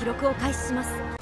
記録を開始します。